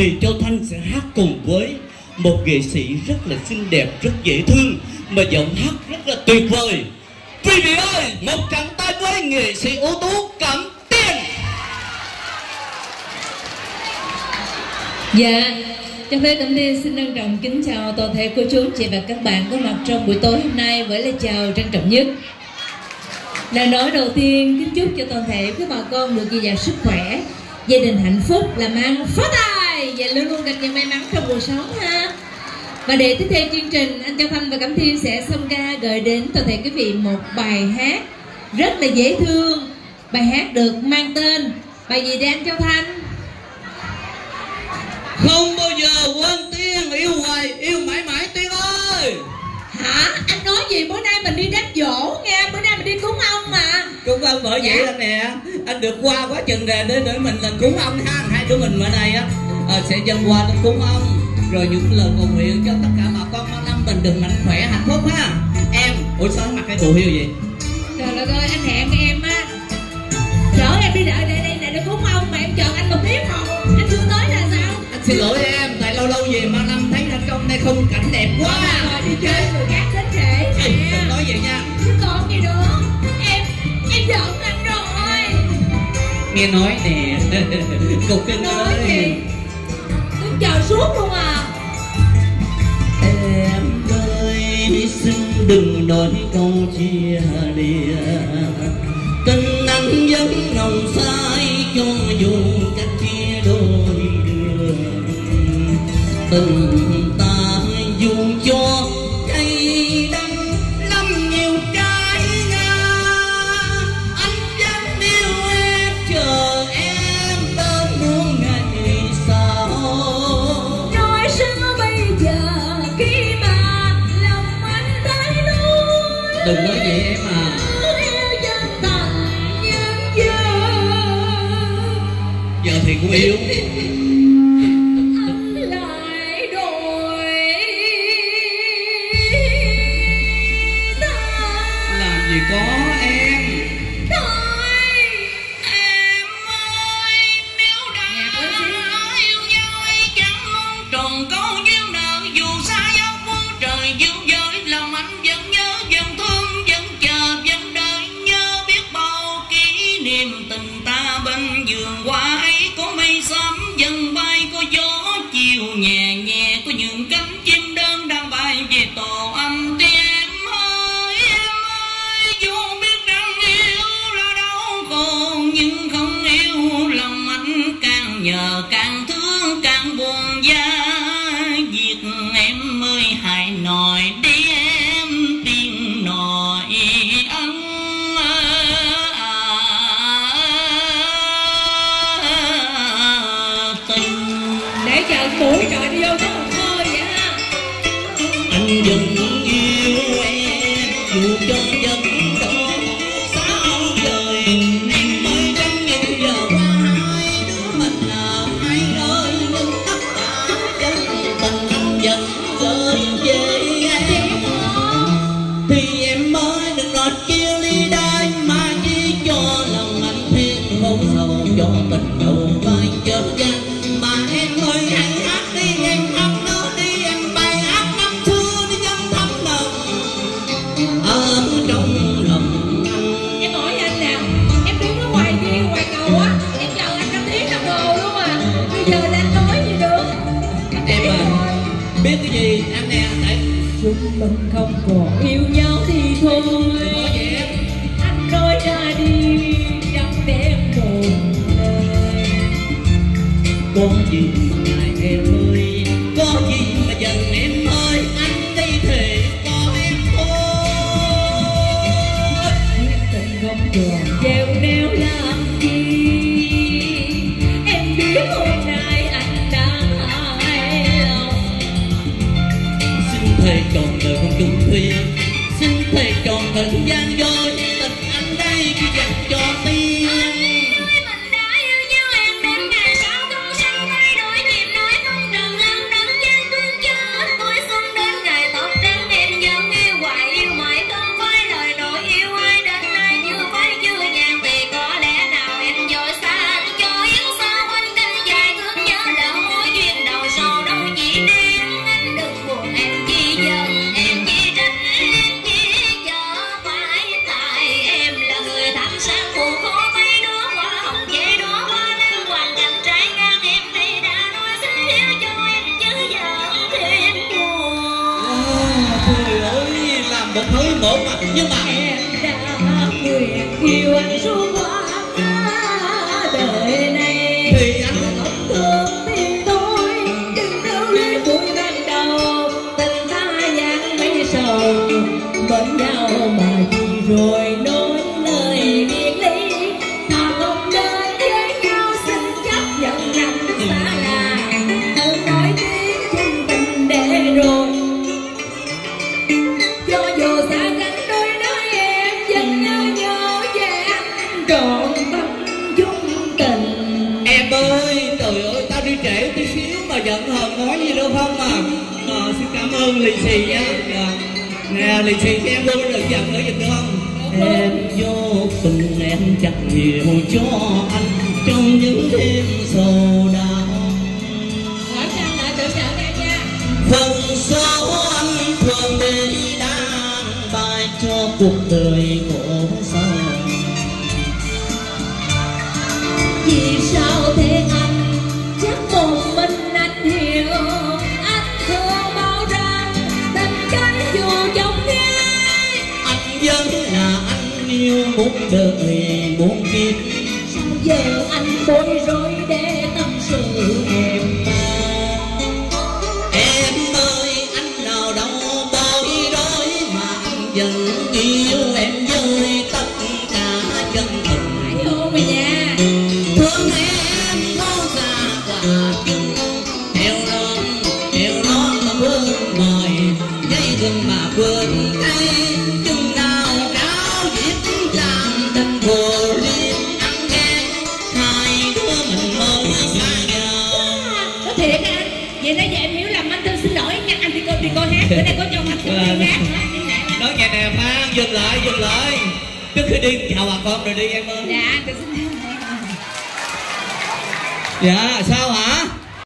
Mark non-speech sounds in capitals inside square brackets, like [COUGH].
thì Châu Thanh sẽ hát cùng với một nghệ sĩ rất là xinh đẹp, rất dễ thương mà giọng hát rất là tuyệt vời. Quý vị ơi, một trận tay với nghệ sĩ ưu tú Cẩm Tiên. Dạ, cho phép Cẩm Tiên xin trân trọng kính chào toàn thể cô chú chị và các bạn có mặt trong buổi tối hôm nay với lời chào trân trọng nhất. Lời nói đầu tiên kính chúc cho toàn thể quý bà con được dồi dào sức khỏe, gia đình hạnh phúc, làm ăn phát tài luôn luôn gặp nhiều may mắn trong cuộc sống ha. Và để tiếp theo chương trình, anh Châu Thanh và Cẩm Thiên sẽ song ca gửi đến toàn thể quý vị một bài hát rất là dễ thương. Bài hát được mang tên bài gì đây anh Châu Thanh? Không bao giờ quên Tiên, yêu hoài, yêu mãi mãi Tiên ơi. Hả? Anh nói gì bữa nay mình đi đám dỗ nghe, bữa nay mình đi cúng ông mà Cũng không bởi vậy anh nè, anh được qua quá chừng rồi để để mình là cúng ông ha, hai đứa mình ở đây á ờ, sẽ dâng qua lên cúng ông rồi những lời cầu nguyện cho tất cả bà con mỗi năm mình được mạnh khỏe hạnh phúc ha. Em, ủa sao mặc cái đồ hiu vậy? Trời đất ơi, anh hẹn em á Chở em đi đợi đây đây để cúng ông mà em chờ anh một tiếng một Anh chưa tới là sao? Anh xin lỗi em, tại lâu lâu về mà năm thấy thành công đây không cảnh đẹp quá. Rồi đi chơi người khác đến trễ Ê, đừng nói vậy nha. Chứ còn gì nữa Em, em giận anh rồi Nghe nói nè, [LAUGHS] cục gì? ơi. Chờ suốt luôn à. Em ơi, xin đừng nói câu chia lìa. Tình nắng vẫn nồng sai cho dù đừng nói vậy em à. Giờ thì cũng yêu anh lại càng thương càng buồn da việc em ơi hãy nói đi em tiếng nói ân tình để chờ buổi trời đi vô có một hơi vậy ha anh vẫn cái gì em nè? Tại chúng mình không còn yêu nhau thì thôi. Anh nói ra đi để em lời. Có gì ngại yêu anh suốt qua đời này thì anh không thương tim tôi. Đừng đâu lấy vui ban đầu. Tình ta dạng mấy sầu bên nhau mà chi rồi. Lì xì nha. Dạ. Nè, lì xì cho em luôn, đừng giận nữa giùm được không? Em vô tình em chẳng hiểu cho anh Trong những đêm sầu đau. Phần số anh thường để đang bài cho cuộc đời khổ yêu một đời một kiếp sao giờ anh bối rối? Vậy nãy giờ em hiểu lầm anh thương xin lỗi nha. Anh đi coi đi coi hát bữa nay có cho đi hát. Nữa đi nè Nói nghe nè Phan, dừng lại, dừng lại. Trước khi đi chào bà con rồi đi em ơi. Dạ tôi xin Dạ, sao hả?